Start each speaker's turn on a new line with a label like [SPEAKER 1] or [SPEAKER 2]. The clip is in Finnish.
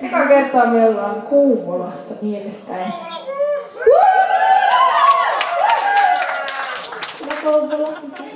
[SPEAKER 1] Eka kertaa me ollaan Kouvolassa mielestäni.
[SPEAKER 2] Ja Kouvolassa.